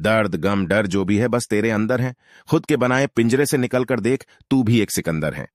दर्द, गम, डर जो भी है, बस तेरे अंदर है। खुद के बनाए पिंजरे से निकलकर देख, तू भी एक सिकंदर है।